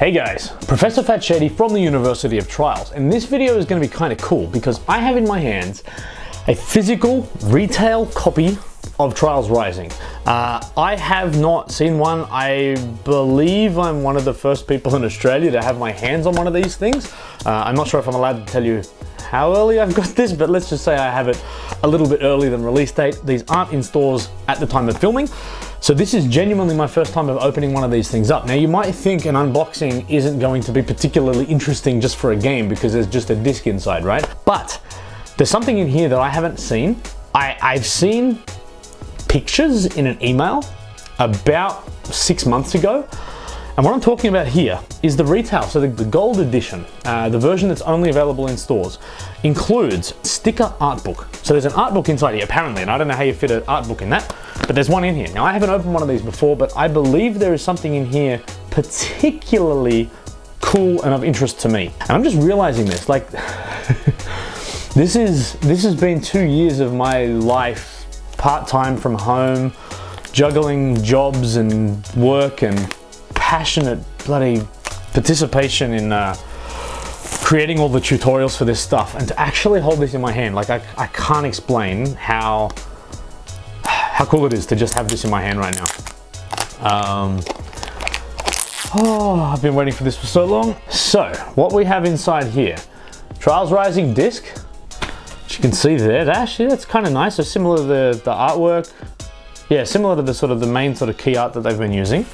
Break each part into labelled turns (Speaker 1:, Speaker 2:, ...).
Speaker 1: Hey guys, Professor Fat Shady from the University of Trials, and this video is going to be kind of cool because I have in my hands a physical retail copy of Trials Rising. Uh, I have not seen one. I believe I'm one of the first people in Australia to have my hands on one of these things. Uh, I'm not sure if I'm allowed to tell you how early I've got this, but let's just say I have it a little bit earlier than release date. These aren't in stores at the time of filming. So this is genuinely my first time of opening one of these things up. Now you might think an unboxing isn't going to be particularly interesting just for a game because there's just a disc inside, right? But there's something in here that I haven't seen. I, I've seen pictures in an email about six months ago. And what I'm talking about here is the retail, so the, the gold edition, uh, the version that's only available in stores, includes sticker art book. So there's an art book inside here, apparently, and I don't know how you fit an art book in that, but there's one in here. Now I haven't opened one of these before, but I believe there is something in here particularly cool and of interest to me. And I'm just realizing this, like, this is, this has been two years of my life part-time from home, juggling jobs and work and passionate bloody participation in uh, creating all the tutorials for this stuff and to actually hold this in my hand, like I, I can't explain how, how cool it is to just have this in my hand right now. Um, oh, I've been waiting for this for so long. So what we have inside here, Trials Rising disc, you can see there, actually that's kind of nice. So similar to the, the artwork. Yeah, similar to the sort of the main sort of key art that they've been using.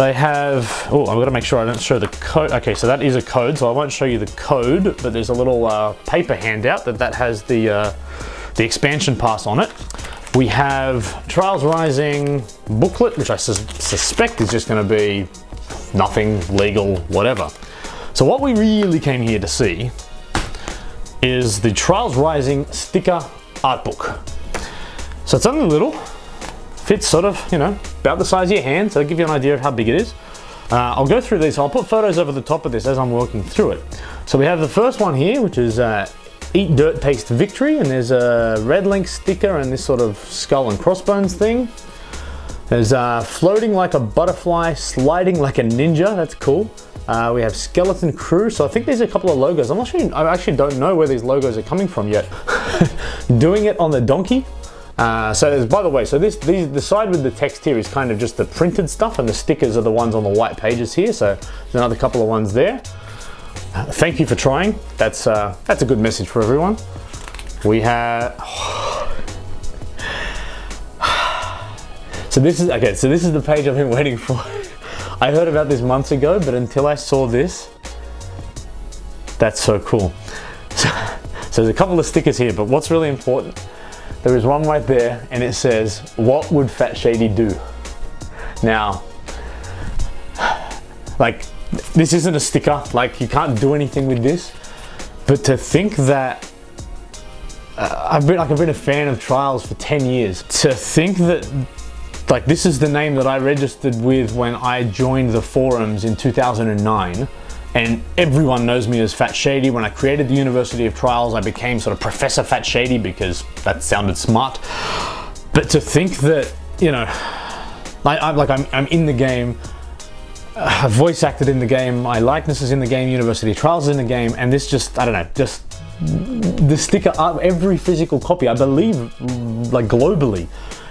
Speaker 1: They have, oh, I've got to make sure I don't show the code. Okay, so that is a code, so I won't show you the code, but there's a little uh, paper handout that that has the, uh, the expansion pass on it. We have Trials Rising booklet, which I su suspect is just going to be nothing legal, whatever. So what we really came here to see is the Trials Rising sticker art book. So it's only little, fits sort of, you know, about the size of your hand, so I'll give you an idea of how big it is. Uh, I'll go through these, I'll put photos over the top of this as I'm working through it. So we have the first one here, which is uh, Eat Dirt Taste Victory, and there's a RedLynx sticker and this sort of skull and crossbones thing. There's uh, Floating Like a Butterfly, Sliding Like a Ninja, that's cool. Uh, we have Skeleton Crew, so I think there's a couple of logos. I'm not sure, I actually don't know where these logos are coming from yet. Doing it on the donkey. Uh, so by the way, so this these, the side with the text here is kind of just the printed stuff and the stickers are the ones on the white pages here. So there's another couple of ones there. Uh, thank you for trying. That's, uh, that's a good message for everyone. We have, so this is, okay, so this is the page I've been waiting for. I heard about this months ago, but until I saw this, that's so cool. So, so, there's a couple of stickers here, but what's really important, there is one right there and it says, what would Fat Shady do? Now, like, this isn't a sticker, like you can't do anything with this, but to think that uh, I've been like I've been a fan of trials for 10 years. To think that like this is the name that I registered with when I joined the forums in 2009 and everyone knows me as Fat Shady. When I created the University of Trials, I became sort of Professor Fat Shady because that sounded smart. But to think that, you know, like, I'm, like I'm, I'm in the game, uh, I voice acted in the game, my likeness is in the game, University of Trials is in the game, and this just, I don't know, just the sticker, every physical copy, I believe, like globally,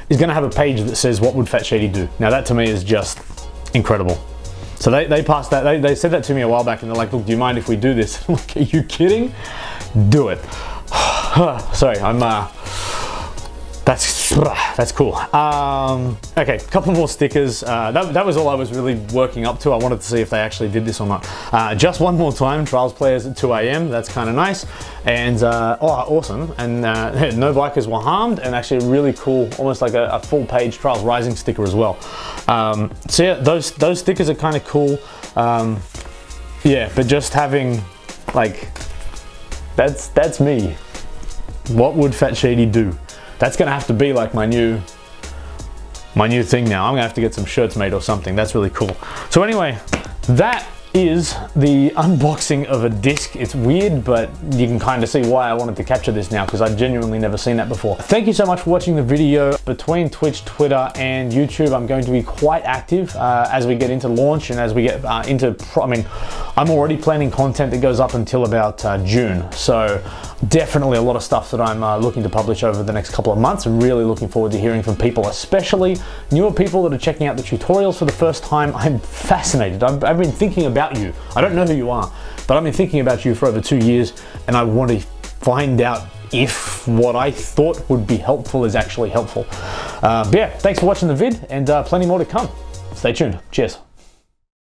Speaker 1: is going to have a page that says what would Fat Shady do. Now that to me is just incredible. So they, they passed that, they, they said that to me a while back and they're like, look, do you mind if we do this? I'm like, are you kidding? Do it. Sorry, I'm, uh, that's that's cool. Um, okay, a couple more stickers. Uh, that, that was all I was really working up to. I wanted to see if they actually did this or not. Uh, just one more time, Trials players at 2 a.m. That's kind of nice. And, uh, oh, awesome. And uh, no bikers were harmed and actually really cool, almost like a, a full page Trials Rising sticker as well. Um, so yeah, those, those stickers are kind of cool. Um, yeah, but just having like, that's, that's me. What would Fat Shady do? That's gonna have to be like my new my new thing now. I'm gonna have to get some shirts made or something. That's really cool. So anyway, that is the unboxing of a disc. It's weird, but you can kind of see why I wanted to capture this now because I've genuinely never seen that before. Thank you so much for watching the video. Between Twitch, Twitter, and YouTube, I'm going to be quite active uh, as we get into launch and as we get uh, into, I mean, I'm already planning content that goes up until about uh, June. So definitely a lot of stuff that I'm uh, looking to publish over the next couple of months. I'm really looking forward to hearing from people, especially newer people that are checking out the tutorials for the first time. I'm fascinated. I've, I've been thinking about you. I don't know who you are, but I've been thinking about you for over two years and I want to find out if what I thought would be helpful is actually helpful. Uh, yeah, thanks for watching the vid and uh, plenty more to come. Stay tuned. Cheers.